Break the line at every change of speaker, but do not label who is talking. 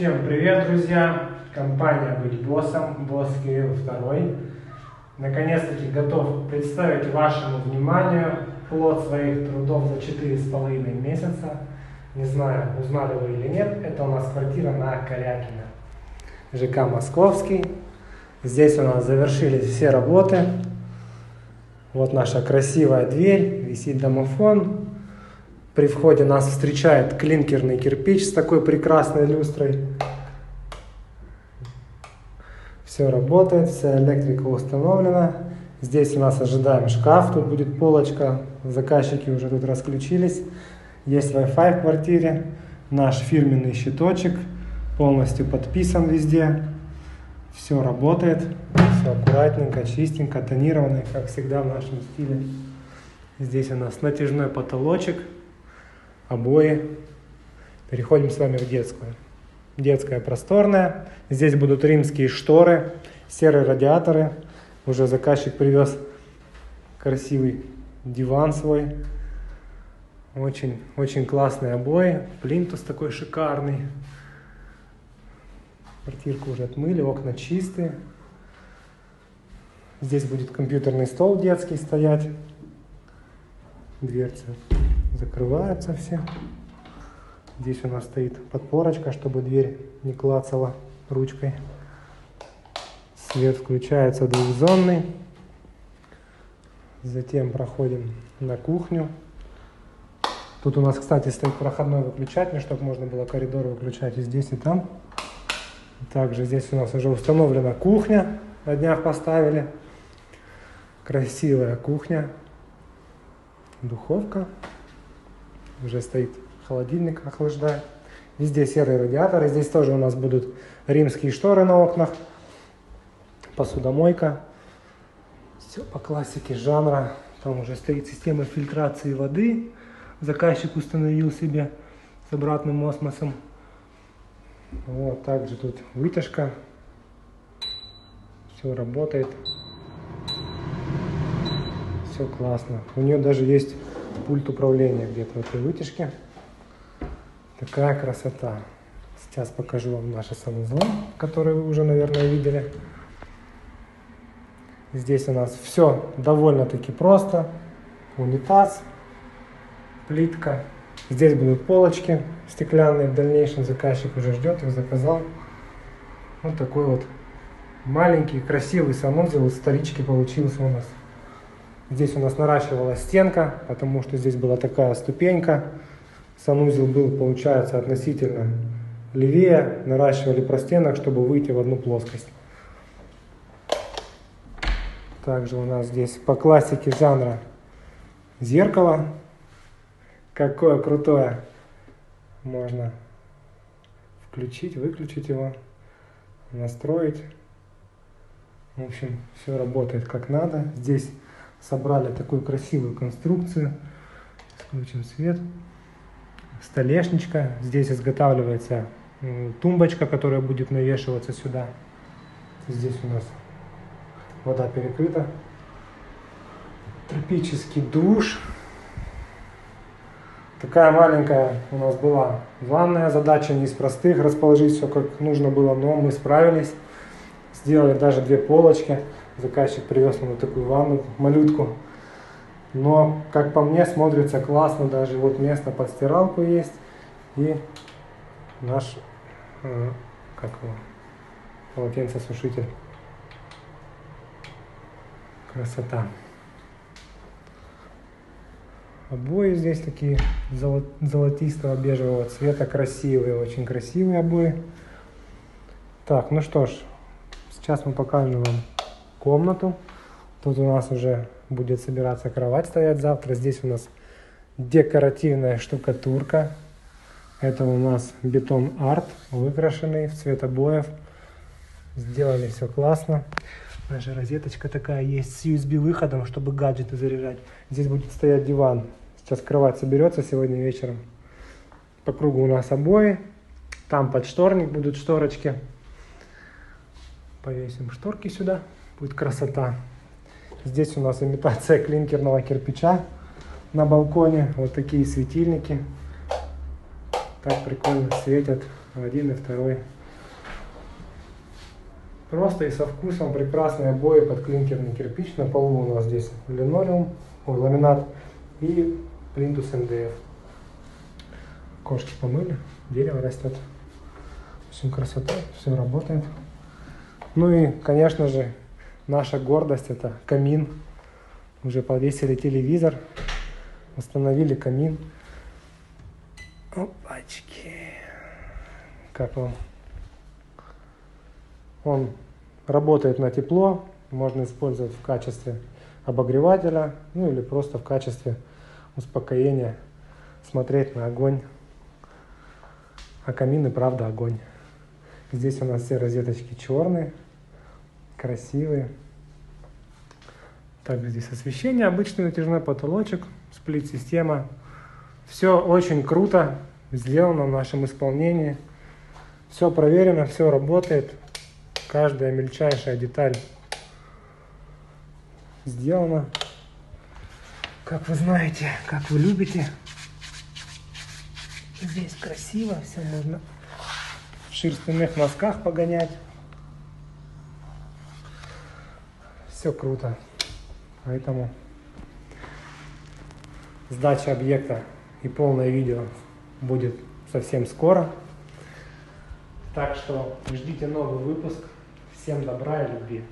Всем привет, друзья! Компания «Быть боссом», босс Кирилл II. Наконец-таки готов представить вашему вниманию плод своих трудов за четыре с половиной месяца. Не знаю, узнали вы или нет, это у нас квартира на Корякино. ЖК «Московский». Здесь у нас завершились все работы. Вот наша красивая дверь, висит домофон. При входе нас встречает клинкерный кирпич с такой прекрасной люстрой. Все работает, вся электрика установлена. Здесь у нас ожидаем шкаф, тут будет полочка. Заказчики уже тут расключились. Есть Wi-Fi в квартире. Наш фирменный щиточек полностью подписан везде. Все работает, все аккуратненько, чистенько, тонированно, как всегда в нашем стиле. Здесь у нас натяжной потолочек, обои. Переходим с вами в детскую. Детская просторная. Здесь будут римские шторы, серые радиаторы. Уже заказчик привез красивый диван свой. Очень, очень классные обои. Плинтус такой шикарный. Квартирку уже отмыли, окна чистые. Здесь будет компьютерный стол детский стоять. Дверцы закрываются все. Здесь у нас стоит подпорочка, чтобы дверь не клацала ручкой. Свет включается двухзонный. Затем проходим на кухню. Тут у нас, кстати, стоит проходной выключатель, чтобы можно было коридор выключать и здесь, и там. Также здесь у нас уже установлена кухня, на днях поставили. Красивая кухня, духовка. Уже стоит холодильник, охлаждает. Везде серые радиаторы. Здесь тоже у нас будут римские шторы на окнах. Посудомойка. Все по классике жанра. Там уже стоит система фильтрации воды. Заказчик установил себе с обратным осмосом. Вот, также тут вытяжка. Все работает. Все классно. У нее даже есть пульт управления где-то в этой вытяжке. Такая красота. Сейчас покажу вам наши санузлы, которые вы уже, наверное, видели. Здесь у нас все довольно-таки просто. Унитаз, плитка, Здесь будут полочки стеклянные, в дальнейшем заказчик уже ждет, их заказал. Вот такой вот маленький, красивый санузел из вторички получился у нас. Здесь у нас наращивалась стенка, потому что здесь была такая ступенька. Санузел был, получается, относительно левее. Наращивали простенок, чтобы выйти в одну плоскость. Также у нас здесь по классике жанра зеркало Какое крутое. Можно включить, выключить его, настроить. В общем, все работает как надо. Здесь собрали такую красивую конструкцию. Включим свет. Столешничка. Здесь изготавливается тумбочка, которая будет навешиваться сюда. Здесь у нас вода перекрыта. Тропический душ. Такая маленькая у нас была ванная, задача не из простых, расположить все как нужно было, но мы справились. Сделали даже две полочки. Заказчик привез нам вот такую ванну, малютку. Но, как по мне, смотрится классно. Даже вот место под стиралку есть. И наш, э, как его, полотенцесушитель. Красота. Обои здесь такие золотистого бежевого цвета, красивые, очень красивые обои. Так, ну что ж, сейчас мы покажем вам комнату. Тут у нас уже будет собираться кровать стоять завтра. Здесь у нас декоративная штукатурка. Это у нас бетон арт, выкрашенный в цвет обоев. Сделали все классно. Даже розеточка такая есть с USB выходом, чтобы гаджеты заряжать. Здесь будет стоять диван Сейчас кровать соберется сегодня вечером. По кругу у нас обои. Там под шторник будут шторочки. Повесим шторки сюда. Будет красота. Здесь у нас имитация клинкерного кирпича на балконе. Вот такие светильники. Так прикольно светят один и второй. Просто и со вкусом прекрасные обои под клинкерный кирпич. На полу у нас здесь линолеум, ой, ламинат и плинтус МДФ. Кошки помыли, дерево растет. Все красота, все работает. Ну и, конечно же, наша гордость это камин. Уже повесили телевизор, установили камин. Опачки. Как он? Он работает на тепло, можно использовать в качестве обогревателя, ну или просто в качестве успокоения, смотреть на огонь. А камин и правда огонь. Здесь у нас все розеточки черные, красивые. Также здесь освещение, обычный натяжной потолочек, сплит-система. Все очень круто сделано в нашем исполнении. Все проверено, все работает. Каждая мельчайшая деталь сделана. Как вы знаете, как вы любите. Здесь красиво, все можно в шерстяных носках погонять. Все круто. Поэтому сдача объекта и полное видео будет совсем скоро. Так что ждите новый выпуск. Всем добра и любви.